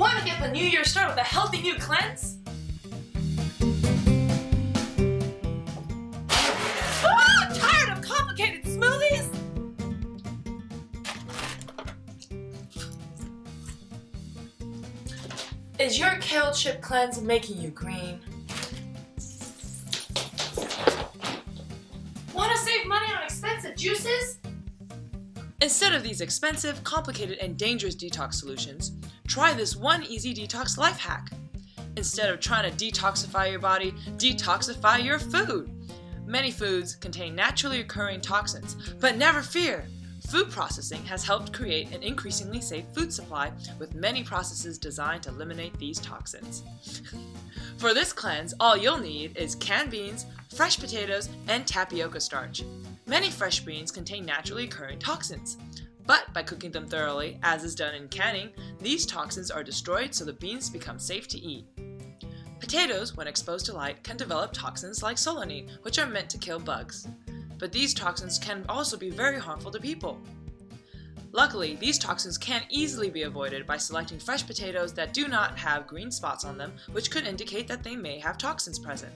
Want to get the new year started with a healthy new cleanse? Ah, tired of complicated smoothies? Is your kale chip cleanse making you green? Want to save money on expensive juices? Instead of these expensive, complicated, and dangerous detox solutions, try this one easy detox life hack. Instead of trying to detoxify your body, detoxify your food. Many foods contain naturally occurring toxins, but never fear! Food processing has helped create an increasingly safe food supply with many processes designed to eliminate these toxins. For this cleanse, all you'll need is canned beans, fresh potatoes, and tapioca starch. Many fresh beans contain naturally occurring toxins, but by cooking them thoroughly, as is done in canning, these toxins are destroyed so the beans become safe to eat. Potatoes, when exposed to light, can develop toxins like solanine, which are meant to kill bugs. But these toxins can also be very harmful to people. Luckily, these toxins can easily be avoided by selecting fresh potatoes that do not have green spots on them, which could indicate that they may have toxins present.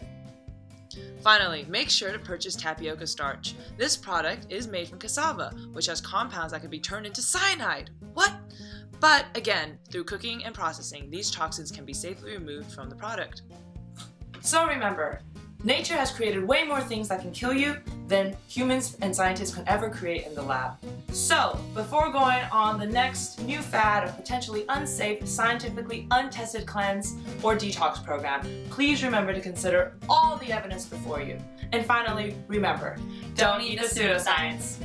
Finally, make sure to purchase tapioca starch. This product is made from cassava, which has compounds that can be turned into cyanide. What? But again, through cooking and processing, these toxins can be safely removed from the product. So remember, nature has created way more things that can kill you than humans and scientists could ever create in the lab. So, before going on the next new fad of potentially unsafe, scientifically untested cleanse or detox program, please remember to consider all the evidence before you. And finally, remember, don't eat the pseudoscience.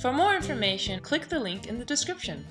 For more information, click the link in the description.